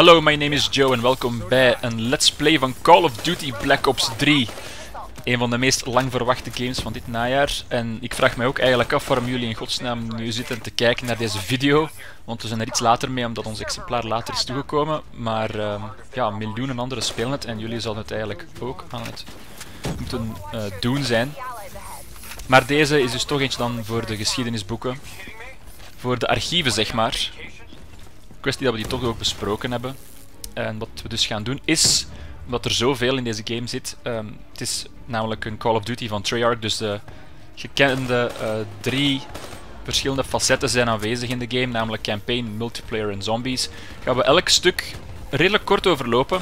Hello, my name is Joe en welkom bij een Let's Play van Call of Duty Black Ops 3. Een van de meest lang verwachte games van dit najaar. En ik vraag mij ook eigenlijk af waarom jullie in godsnaam nu zitten te kijken naar deze video. Want we zijn er iets later mee, omdat ons exemplaar later is toegekomen. Maar uh, ja, miljoenen anderen spelen het en jullie zullen het eigenlijk ook aan het moeten uh, doen zijn. Maar deze is dus toch eentje dan voor de geschiedenisboeken. Voor de archieven, zeg maar kwestie dat we die toch ook besproken hebben. En wat we dus gaan doen is, omdat er zoveel in deze game zit, um, het is namelijk een Call of Duty van Treyarch, dus de gekende uh, drie verschillende facetten zijn aanwezig in de game, namelijk campaign, multiplayer en zombies. Gaan we elk stuk redelijk kort overlopen.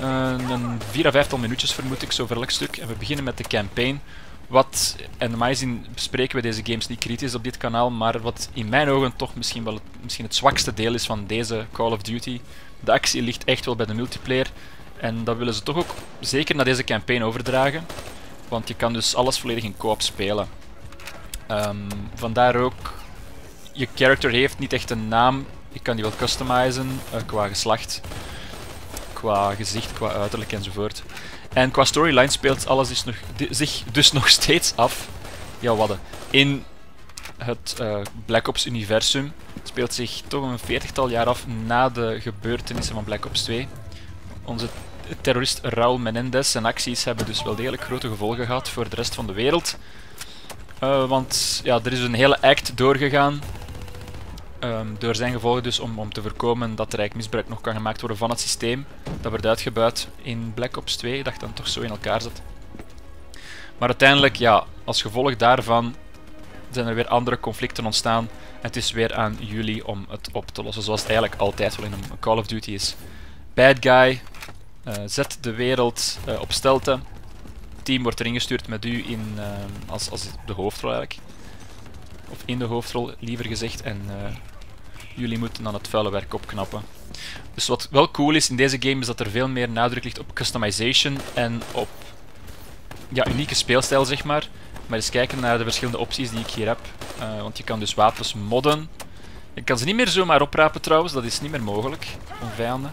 Uh, een 4 à 5 minuutjes vermoed ik, zo voor elk stuk. En we beginnen met de campaign. Wat, en normaal gezien bespreken we deze games niet kritisch op dit kanaal, maar wat in mijn ogen toch misschien wel het, misschien het zwakste deel is van deze Call of Duty. De actie ligt echt wel bij de multiplayer. En dat willen ze toch ook zeker naar deze campaign overdragen. Want je kan dus alles volledig in co-op spelen. Um, vandaar ook, je character heeft niet echt een naam. Je kan die wel customizen uh, qua geslacht, qua gezicht, qua uiterlijk enzovoort. En qua storyline speelt alles nog, zich dus nog steeds af. Ja, wat In het uh, Black Ops universum speelt zich toch een veertigtal jaar af na de gebeurtenissen van Black Ops 2. Onze terrorist Raul Menendez zijn acties hebben dus wel degelijk grote gevolgen gehad voor de rest van de wereld. Uh, want ja, er is een hele act doorgegaan Um, door zijn gevolgen dus om, om te voorkomen dat er eigenlijk misbruik nog kan gemaakt worden van het systeem. Dat werd uitgebuit in Black Ops 2, dat dan toch zo in elkaar zat. Maar uiteindelijk, ja, als gevolg daarvan zijn er weer andere conflicten ontstaan. En het is weer aan jullie om het op te lossen, zoals het eigenlijk altijd wel in een Call of Duty is. Bad guy, uh, zet de wereld uh, op stelte. Het team wordt erin gestuurd met u in, uh, als, als de hoofdrol eigenlijk. Of in de hoofdrol, liever gezegd. En uh, jullie moeten dan het vuile werk opknappen. Dus wat wel cool is in deze game is dat er veel meer nadruk ligt op customization en op ja, unieke speelstijl, zeg maar. Maar eens kijken naar de verschillende opties die ik hier heb. Uh, want je kan dus wapens modden. Je kan ze niet meer zomaar oprapen trouwens, dat is niet meer mogelijk. Om vijanden.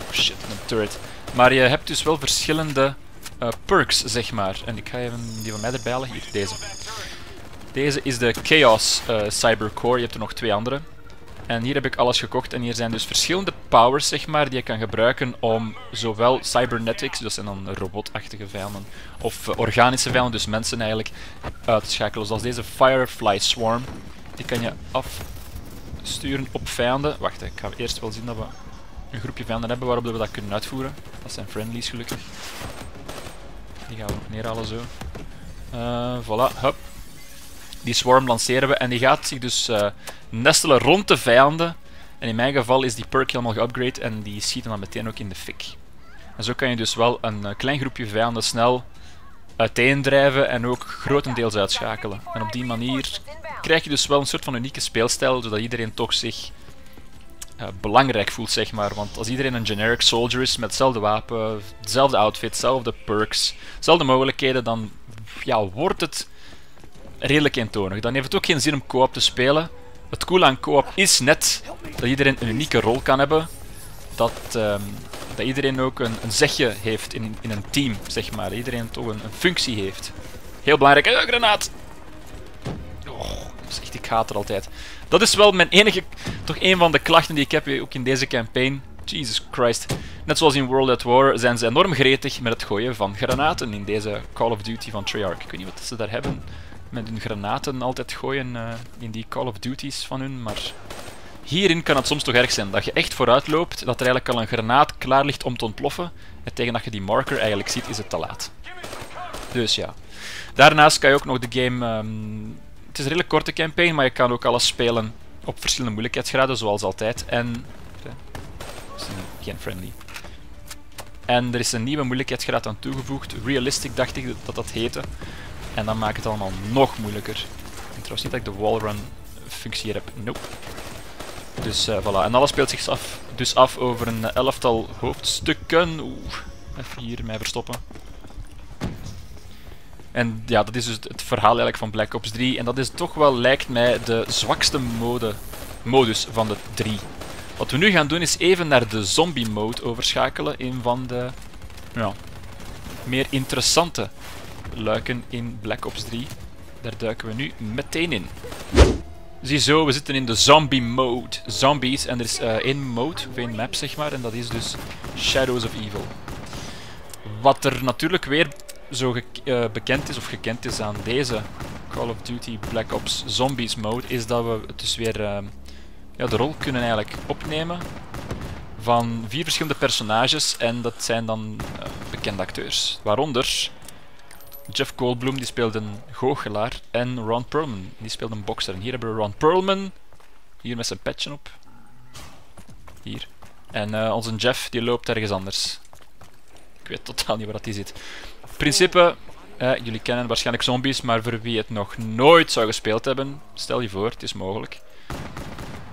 Oh shit, een turret. Maar je hebt dus wel verschillende uh, perks, zeg maar. En ik ga even die van mij erbij halen. Hier, deze. Deze is de Chaos uh, Cybercore. Je hebt er nog twee andere. En hier heb ik alles gekocht. En hier zijn dus verschillende powers, zeg maar, die je kan gebruiken om zowel cybernetics, dat zijn dan robotachtige vijanden, of uh, organische vijanden, dus mensen eigenlijk, uit te schakelen. Zoals deze Firefly Swarm. Die kan je afsturen op vijanden. Wacht, ik ga eerst wel zien dat we een groepje vijanden hebben waarop we dat kunnen uitvoeren. Dat zijn friendlies, gelukkig. Die gaan we nog neerhalen zo. Uh, voilà, hup. Die swarm lanceren we en die gaat zich dus uh, nestelen rond de vijanden. En in mijn geval is die perk helemaal geupgrade en die schieten dan meteen ook in de fik. En zo kan je dus wel een uh, klein groepje vijanden snel uiteendrijven en ook grotendeels uitschakelen. En op die manier krijg je dus wel een soort van unieke speelstijl, zodat iedereen toch zich uh, belangrijk voelt, zeg maar. Want als iedereen een generic soldier is met hetzelfde wapen, dezelfde outfit, dezelfde perks, dezelfde mogelijkheden, dan ja, wordt het redelijk eentonig. Dan heeft het ook geen zin om co-op te spelen. Het coole aan co-op is net dat iedereen een unieke rol kan hebben. Dat, um, dat iedereen ook een, een zegje heeft in, in een team, zeg maar. Iedereen toch een, een functie heeft. Heel belangrijk. Uh, granaat! Oh, echt, ik haat er altijd. Dat is wel mijn enige, toch een van de klachten die ik heb, ook in deze campaign. Jesus Christ. Net zoals in World at War zijn ze enorm gretig met het gooien van granaten in deze Call of Duty van Treyarch. Ik weet niet wat ze daar hebben met hun granaten altijd gooien uh, in die Call of Duties van hun, maar hierin kan het soms toch erg zijn dat je echt vooruit loopt, dat er eigenlijk al een granaat klaar ligt om te ontploffen en tegen dat je die marker eigenlijk ziet is het te laat. Dus ja. Daarnaast kan je ook nog de game... Um, het is een redelijk korte campaign, maar je kan ook alles spelen op verschillende moeilijkheidsgraden, zoals altijd. En... Geen friendly. En er is een nieuwe moeilijkheidsgraad aan toegevoegd. Realistic dacht ik dat dat heette. En dan maakt het allemaal nog moeilijker. Ik trouwens niet dat ik de wallrun functie hier heb. Nope. Dus uh, voilà. En alles speelt zich af, dus af over een elftal hoofdstukken. Oeh. Even hier mij verstoppen. En ja, dat is dus het verhaal eigenlijk van Black Ops 3. En dat is toch wel, lijkt mij, de zwakste mode, modus van de drie. Wat we nu gaan doen is even naar de zombie mode overschakelen. Een van de ja, meer interessante luiken in Black Ops 3. Daar duiken we nu meteen in. Ziezo, we zitten in de zombie mode. Zombies. En er is uh, één mode, of één map zeg maar. En dat is dus Shadows of Evil. Wat er natuurlijk weer zo uh, bekend is of gekend is aan deze Call of Duty Black Ops Zombies mode, is dat we dus weer uh, ja, de rol kunnen eigenlijk opnemen van vier verschillende personages. En dat zijn dan bekende acteurs. Waaronder Jeff Goldblum, die speelde een goochelaar. En Ron Perlman, die speelde een bokser. En hier hebben we Ron Perlman, hier met zijn petje op. Hier. En uh, onze Jeff, die loopt ergens anders. Ik weet totaal niet waar dat die zit. principe, uh, jullie kennen waarschijnlijk zombies, maar voor wie het nog nooit zou gespeeld hebben, stel je voor, het is mogelijk.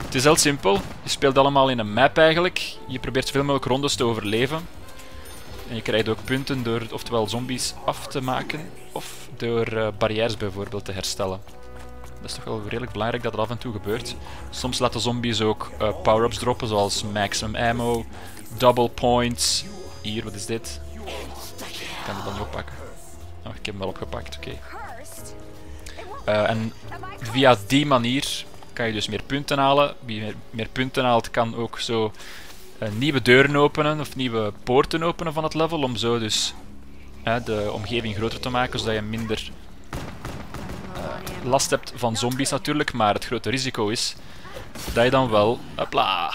Het is heel simpel. Je speelt allemaal in een map eigenlijk. Je probeert zoveel mogelijk rondes te overleven. En je krijgt ook punten door oftewel zombies af te maken of door uh, barrières bijvoorbeeld te herstellen. Dat is toch wel redelijk belangrijk dat dat af en toe gebeurt. Soms laten zombies ook uh, power-ups droppen zoals maximum ammo, double points. Hier, wat is dit? Ik kan het dan niet oppakken. Oh, ik heb hem wel opgepakt, oké. Uh, en via die manier kan je dus meer punten halen. Wie meer, punten haalt kan ook zo nieuwe deuren openen of nieuwe poorten openen van het level. Om zo dus de omgeving groter te maken, zodat je minder uh, last hebt van zombies natuurlijk. Maar het grote risico is dat je dan wel... Hopla!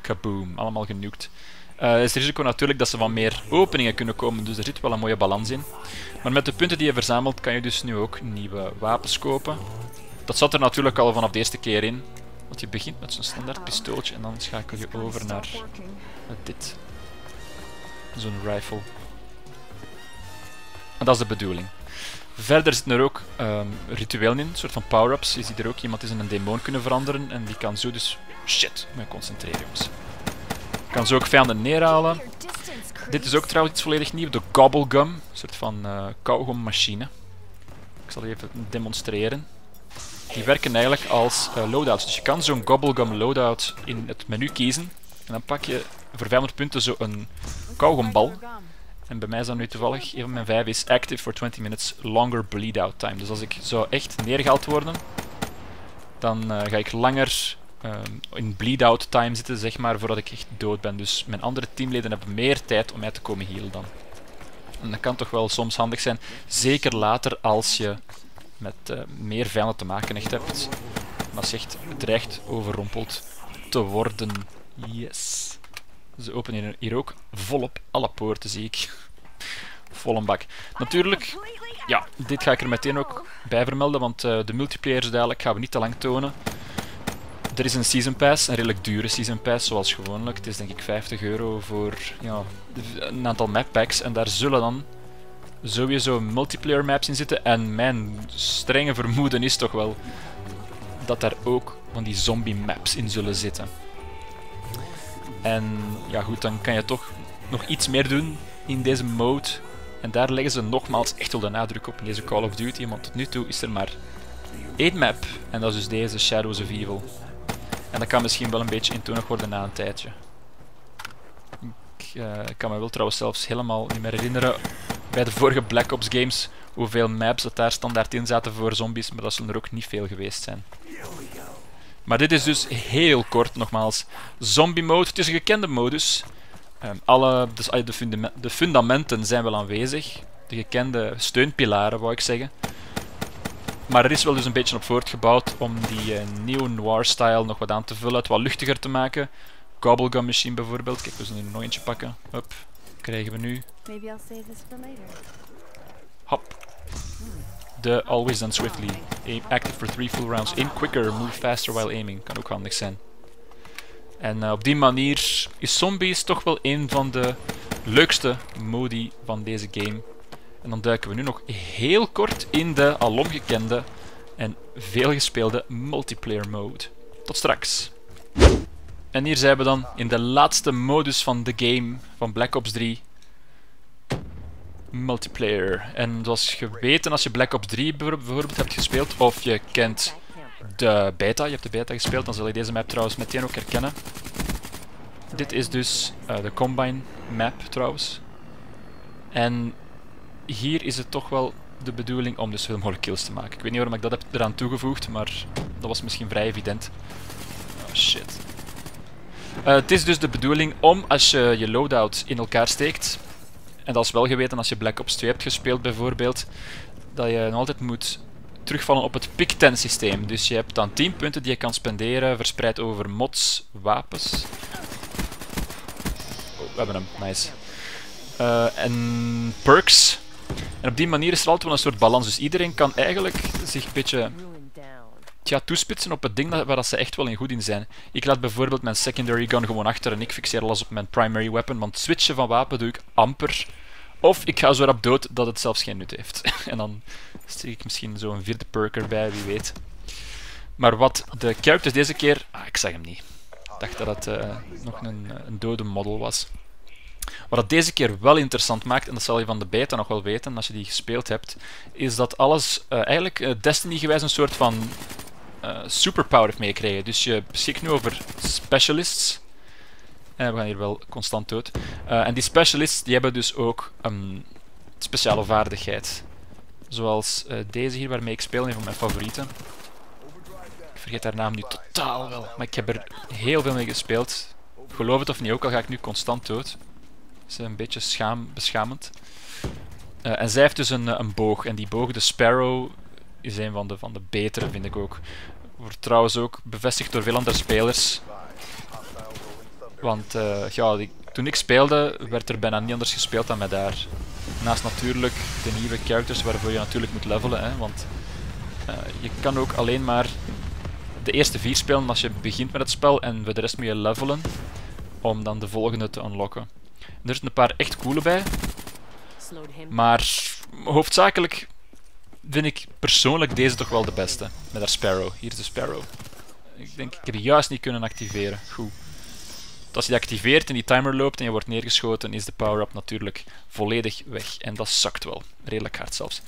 Kaboom, allemaal genukt. Uh, is het risico natuurlijk dat ze van meer openingen kunnen komen, dus er zit wel een mooie balans in. Maar met de punten die je verzamelt kan je dus nu ook nieuwe wapens kopen. Dat zat er natuurlijk al vanaf de eerste keer in. Want je begint met zo'n standaard pistooltje en dan schakel je over naar dit. Zo'n rifle. En dat is de bedoeling. Verder zitten er ook um, rituelen in, een soort van power-ups. Je ziet er ook iemand is in een demon kunnen veranderen en die kan zo dus... Shit, me concentreren jongens. Kan zo ook vijanden neerhalen. Dit is ook trouwens iets volledig nieuw, de Gobblegum. Een soort van uh, kauwgommachine. Ik zal even demonstreren. Die werken eigenlijk als uh, loadouts. Dus je kan zo'n Gobblegum loadout in het menu kiezen. En dan pak je voor 500 punten zo'n kauwgombal. En bij mij is dat nu toevallig, een van mijn vijf is active for 20 minutes longer bleed out time. Dus als ik zou echt neergehaald worden, dan uh, ga ik langer uh, in bleed out time zitten, zeg maar, voordat ik echt dood ben. Dus mijn andere teamleden hebben meer tijd om mij te komen healen dan. En dat kan toch wel soms handig zijn, zeker later als je met uh, meer vijanden te maken echt hebt. Maar zegt, dreigt overrompeld te worden. Yes. Ze openen hier ook volop alle poorten, zie ik. Vol bak. Natuurlijk, ja, dit ga ik er meteen ook bij vermelden, want uh, de multiplayer dadelijk gaan we niet te lang tonen. Er is een Season Pass, een redelijk dure Season Pass, zoals gewoonlijk. Het is denk ik 50 euro voor ja, een aantal map packs. En daar zullen dan sowieso multiplayer maps in zitten. En mijn strenge vermoeden is toch wel dat daar ook van die zombie maps in zullen zitten. En ja goed, dan kan je toch nog iets meer doen in deze mode. En daar leggen ze nogmaals echt wel de nadruk op in deze Call of Duty. Want tot nu toe is er maar één map. En dat is dus deze Shadows of Evil. En dat kan misschien wel een beetje intonig worden na een tijdje. Ik uh, kan me wel trouwens zelfs helemaal niet meer herinneren bij de vorige Black Ops games hoeveel maps dat daar standaard in zaten voor zombies, maar dat zullen er ook niet veel geweest zijn. Maar dit is dus heel kort nogmaals. Zombie mode, het is een gekende modus. Um, alle, dus, de, funda de fundamenten zijn wel aanwezig. De gekende steunpilaren, wou ik zeggen. Maar er is wel dus een beetje op voortgebouwd om die uh, neo-noir-style nog wat aan te vullen, het wat luchtiger te maken. Gobblegum Machine bijvoorbeeld. Kijk, we zullen er nog eentje pakken. Hop, krijgen we nu. Hop. De Always Done Swiftly. Aim active for 3 full rounds. Aim quicker, move faster while aiming. Kan ook handig zijn. En uh, op die manier is Zombies toch wel een van de leukste modi van deze game. En dan duiken we nu nog heel kort in de alom gekende en veel gespeelde multiplayer mode. Tot straks. En hier zijn we dan in de laatste modus van de game van Black Ops 3 multiplayer. En zoals je weet, als je Black Ops 3 bijvoorbeeld hebt gespeeld, of je kent de beta. Je hebt de beta gespeeld, dan zul je deze map trouwens meteen ook herkennen. Dit is dus uh, de Combine map trouwens. En hier is het toch wel de bedoeling om dus veel mogelijk kills te maken. Ik weet niet waarom ik dat heb eraan toegevoegd, maar dat was misschien vrij evident. Oh shit. Uh, het is dus de bedoeling om, als je je loadout in elkaar steekt, en dat is wel geweten als je Black Ops 2 hebt gespeeld bijvoorbeeld, dat je nog altijd moet terugvallen op het pick 10 systeem. Dus je hebt dan 10 punten die je kan spenderen, verspreid over mods, wapens. Oh, we hebben hem, nice. Uh, en perks. En op die manier is er altijd wel een soort balans. Dus iedereen kan eigenlijk zich een beetje ja, toespitsen op het ding waar dat ze echt wel in goed in zijn. Ik laat bijvoorbeeld mijn secondary gun gewoon achter en ik fixeer alles op mijn primary weapon, want switchen van wapen doe ik amper. Of ik ga zo rap dood dat het zelfs geen nut heeft. en dan steek ik misschien zo'n vierde perk erbij, wie weet. Maar wat de characters deze keer... Ah, ik zag hem niet. Ik dacht dat het uh, nog een, een dode model was. Wat het deze keer wel interessant maakt, en dat zal je van de beta nog wel weten als je die gespeeld hebt, is dat alles uh, eigenlijk uh, Destiny-gewijs een soort van uh, superpower heeft meegekregen. Dus je beschikt nu over specialists. En we gaan hier wel constant dood. en die specialists die hebben dus ook een speciale vaardigheid. Zoals deze hier waarmee ik speel, een van mijn favorieten. Ik vergeet haar naam nu totaal wel, maar ik heb er heel veel mee gespeeld. Geloof het of niet, ook al ga ik nu constant dood is een beetje schaam, beschamend. En zij heeft dus een, een boog. En die boog, de Sparrow, is een van de, van de betere, vind ik ook. Wordt trouwens ook bevestigd door veel andere spelers. Want uh, ja, die, toen ik speelde, werd er bijna niet anders gespeeld dan met daar. Naast natuurlijk de nieuwe characters waarvoor je natuurlijk moet levelen. Hè, want uh, je kan ook alleen maar de eerste vier spelen als je begint met het spel. En voor de rest moet je levelen om dan de volgende te unlocken. Er zitten een paar echt coole bij. Maar hoofdzakelijk vind ik persoonlijk deze toch wel de beste. Met haar Sparrow. Hier is de Sparrow. Ik denk, ik heb die juist niet kunnen activeren. Goed. Als je die activeert en die timer loopt en je wordt neergeschoten, is de power-up natuurlijk volledig weg. En dat zakt wel. Redelijk hard zelfs.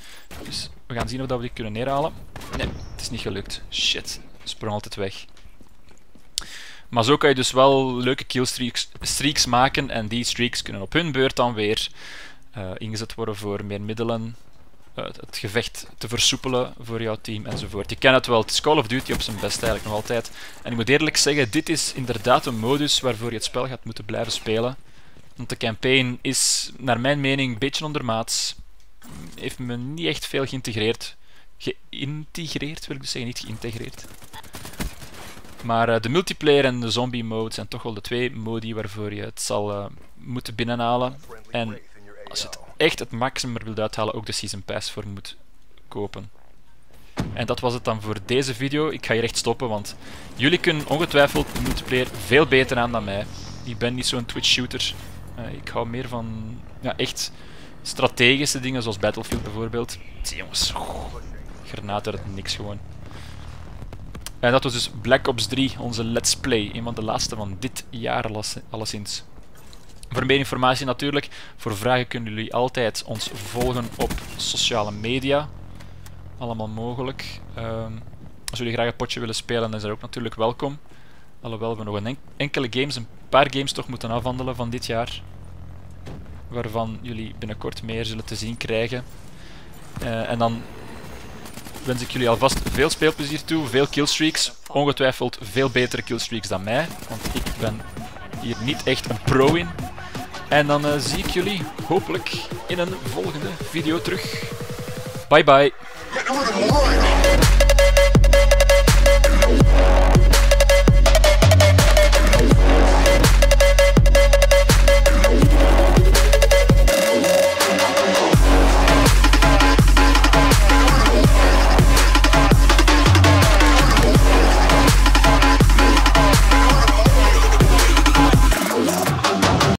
Dus we gaan zien of we die kunnen neerhalen. Nee, het is niet gelukt. Shit. Sprong altijd weg. Maar zo kan je dus wel leuke killstreaks streaks maken en die streaks kunnen op hun beurt dan weer uh, ingezet worden voor meer middelen, het gevecht te versoepelen voor jouw team enzovoort. Je kent het wel, het is Call of Duty op zijn best eigenlijk nog altijd. En ik moet eerlijk zeggen, dit is inderdaad een modus waarvoor je het spel gaat moeten blijven spelen. Want de campaign is, naar mijn mening, een beetje ondermaats. Heeft me niet echt veel geïntegreerd. Geïntegreerd wil ik dus zeggen, niet geïntegreerd. Maar uh, de multiplayer en de zombie mode zijn toch wel de twee modi waarvoor je het zal uh, moeten binnenhalen. En als je het echt het maximum wilt uithalen, ook de Season Pass voor moet kopen. En dat was het dan voor deze video. Ik ga hier echt stoppen, want jullie kunnen ongetwijfeld multiplayer veel beter aan dan mij. Ik ben niet zo'n Twitch-shooter. Uh, ik hou meer van ja, echt strategische dingen, zoals Battlefield bijvoorbeeld. Zie jongens, oh, granaat uit niks gewoon. En dat was dus Black Ops 3, onze Let's Play. Een van de laatste van dit jaar alleszins. Voor meer informatie natuurlijk, voor vragen kunnen jullie altijd ons volgen op sociale media. Allemaal mogelijk. Um, als jullie graag een potje willen spelen, dan dat ook natuurlijk welkom. Alhoewel we nog een enkele games, een paar games toch moeten afhandelen van dit jaar. Waarvan jullie binnenkort meer zullen te zien krijgen. Uh, en dan wens ik jullie alvast veel speelplezier toe, veel killstreaks. Ongetwijfeld veel betere killstreaks dan mij, want ik ben hier niet echt een pro in. En dan uh, zie ik jullie hopelijk in een volgende video terug. Bye bye.